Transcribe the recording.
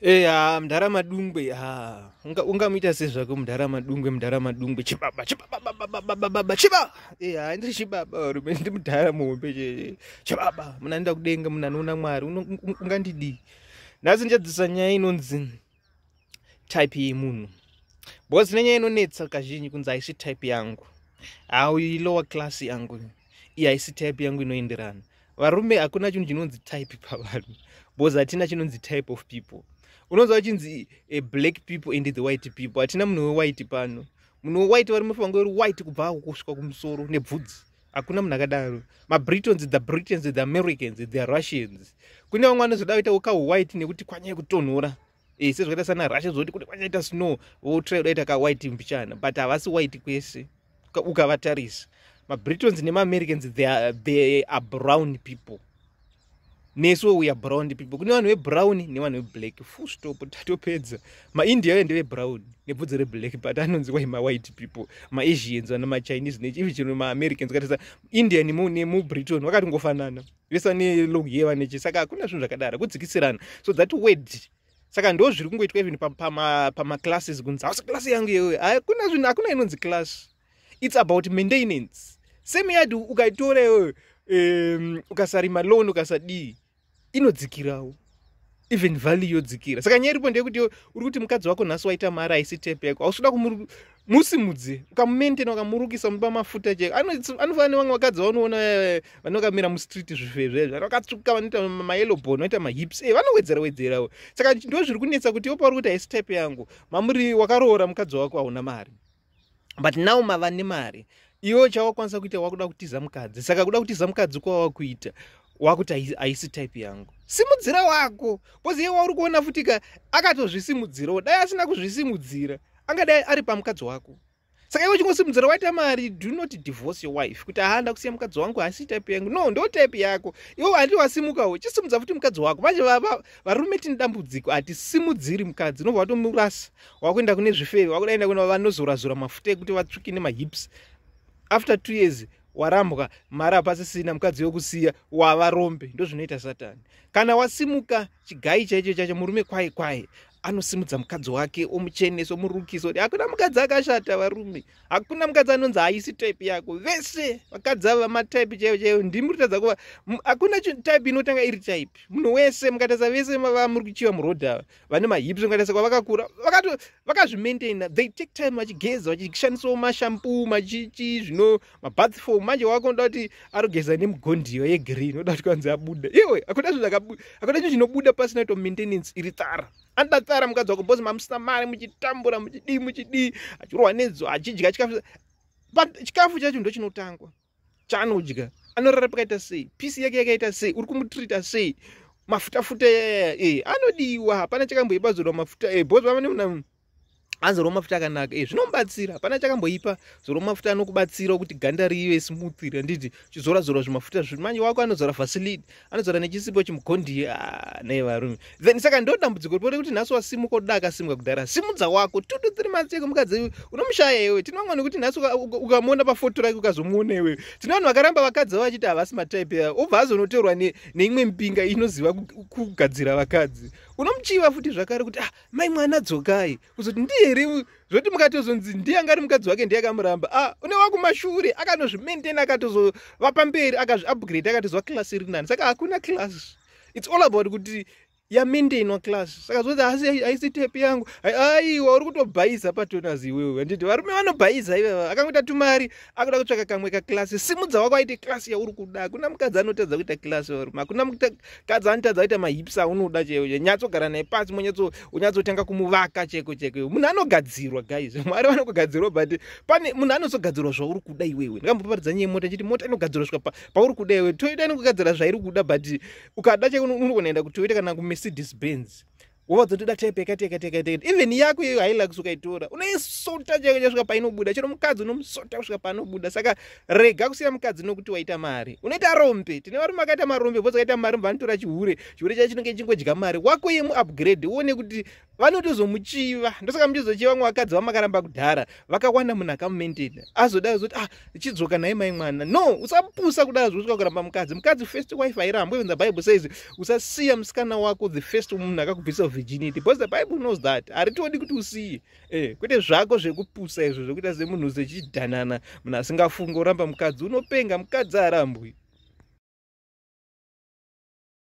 eya mundaramadungwe ha ungamuita sezvako mundaramadungwe mundaramadungwe chibaba chibabababababa chiba e handiri chibaba. Rume ndi mudhara muhombe chee chibaba muna nda kudenga muna anoona mwari. Ungandidii nhasi ndichadzisa nyaya inonzi type yemunhu bcause nenyaya inonetsa kazhinji kunzi haisi type yangu. Hauyi lower class yangu iyi haisi type yangu inoenderana. Varume hakuna chinhu chinonzi type pavanhu bcause hatina chinonzi type of people unonzwa vachinzi eh, black people and the white people. Hatina munhu wewhite pano. Munhu wewhite vari mufange uri white kubva kusvika kumusoro nebvudzi. Hakuna munhu akadaro. Mabritons the britons the americans the russians. Kune vamwe vanozoda kuita ukahwhite nekuti kwanyai kutonhora. E, sezvakaita sana russia zoti kuti kwanyaita snow votrai kudaita kawhite mbichana but havasi white kwese. Ukavatarisa mabritons nemaamericans they are brown people nesuwo we are brown people. Kune vanhu vebrown nevanhu veblack. Full stop tatopedza. Maindia ayo ndevebrown nebvudzi reblack but anonzi wai mawhite people maasians vana machinese nechivi chino maamericans. Katisa india nemubritain vakatingofanana vese vane long hair vanechi saka hakuna zvinhu zvakadaro kudzikisirana. So that word saka ndo zviri kungoitwa even pamaclasses kunzi hausi klasi yangu iyoyo hakuna zvinhu hakuna inonzi class. Its about maintenance. Same yadi ukaitora iyoyo um, ukasarima loan ukasadii inodzikirawo. Even value yodzikira. Saka nyaya iripo ndeyekuti uri kuti mukadzi wako nhasi waita mari haisi tepe yako hausi kuda kumusimudze ukamumendena ukamurukisa mupa mafuta cheko anofanira nevamwe vakadzi vaunoona eh, vane vakamira mustreet zvifezvezvo vana vakatsvuka vanoita mayelo bon vanoita mahips e vanowedzera wedzerawo saka ndo zviri kunetsa kuti iwo pauri kuti haisi tepe yangu. Mamuri wakaroora mukadzi wako hauna mari. But now mava nemari. Iwo chawakwanisa kuita wakuda kutiza mukadzi. Saka kuda kutiza mukadzi kwawakuita wakuti haisi type yangu. Simudzira wako. Bcause iye wauri kuona futika akatozvisimudzirawo dai asina kuzvisimudzira. Angadai ari pamukadzi wako. Saka iwe chingosimudzira waita mari do not divorce your wife. Kuti haanda kusiya mukadzi wangu haisi type yangu. No ndo type yako. Iwe handi wasimukawo chisimudza futi mukadzi wako. Manje varume tini dambudziko hatisimudziri mukadzi. Unobva watomurasa. Wakuenda kune zvifeve wakudaenda kuna vanozorazora mafuta ekuti vatsvuki nemahips. After two years warambwa mari hapasisina mukadzi wekusiya wavarombe ndozvinoita satani. Kana wasimuka chigai chaicho chacho murume kwai kwai anosimudza mukadzi wake omuchenesa omurukisa kuti hakuna mukadzi akashata varume. Hakuna mukadzi anonzi haisi type yako. Vese vakadzi ava matype chaivo chaivo ndimi ritadza kuva hakuna type inotanga iri type. Munhu wese mukatarisa vese mava muri kuchiva murodha vane mahips mukatarisa kwavakakura vakazvimaintaina. They take time vachigeza vachishandisawo mashampu machichi zvino mabathform manje wakonoda kuti arogeza nemugondiwa yegreen oda kuti kwanzi abuda iwe hakuna zvinhu hakuna chinhu chinobuda pasina to maintenance iri tsara anoda tsara mukadzi wako bhozi mamusina mari muchitambura muchidii muchidii. Achirwa nedzo achidya chikafu chikafu chacho ndo chinotangwa. Chaanodya. Anorara pakaita sei. Pisi yake yakaita sei. Uri kumutrita sei. Mafuta futa yaya e anodiwa. Hapana chakamboipazorwa mafuta e bhozi vava nemunhu anzorwa mafuta akanaka. E zvinomubatsira hapana chakamboipa zorwa mafuta anokubatsira kuti ganda rive smuthira nditi chizora zora zvimafuta zvimanje wako anozora vasilid anozora nechisipo chimugondi ah, nei varume. Then saka ndo dambudziko ripore kuti nhasi wasimuka uda akasimuka kudhara. Simudza wako. Two to three months eko mukadzi unomushaya iwe tinovamwa nekuti nhasi ukamuona pafoto rake ukazomuona iwe tine vanhu vakaramba vakadzi vachiti havasi mataipe yavo obva azonotorwa neimwe mipinga inoziva kugadzira vakadzi. Unomuchiva futi zvakare kuti ah mai mwana dzokai kuzoti ndiheri zvoti mukatozonzi ndiyangari mukadzi wake ndiyakamuramba ah une wakumashure akanozvimaintain akatozova pamberi akazviupgrade akatozva klasi iri nani saka hakuna klasi its all about kuti yamaintainwa class. Saka zoti asi haisi tepi yangu. Aiwa uri kutobhaisa patonas iwewe. Anditi varume vanobhaisa iveva akangoita tumari akuda kutsvaka kamwe kaklasi simudza wako aite klasi yauri kuda. Kuna mukadzi anotadza kuita klasi varume hakuna mukadzi anotadza kuita mahips aunoda cheko nyatsogara naye pasi unyatsotanga kumuvaka cheko cheko. Munhu anogadzirwa guys. Mwari vanokugadzirwa but pane munhu anozogadzirwa zvauri kuda iwewe. Ndikamboparidza nyaya yemota chiti mota inogadzirwa svika pauri kuda iwe toyota inokugadzira zvairi kuda but ukada cheko unogonaenda kutoyota kana kume Mercedes-Benz benz wovadzotoda type yakati yakati yakati yakati even yako iyoyo hailaks ukaitora unoisota chaiko chasvika painobuda chero mukadzi unomusota kusvika paanobuda. Saka rega kusiya mukadzi nokuti waita mari. Unoita rombe tine varume akaita marombe bvose akaita mari mbva anotora chihure. Chihure chacho chinenge chingodya mari. Wako ye muupgrade uone kuti vanotozomuchiva. Ndosaka muchizochiva mwe vakadzi vamakaramba kudhara vakawanda munhu akamumendeda azoda azoti ah chidzoka nai mai mwana. No usapusa kudai zvosvika kuramba mukadzi. Mukadzi first wife airamba even the bible says usasiya musikana wako the first munhu akakubvisa virginity because the bible knows that. Haritodi kuti usiye. Eh, kwete zvako zvekupusa izvo zvokuita semunhu sechidhanana munhu asingafunga uramba mukadzi unopenga mukadzi arambwi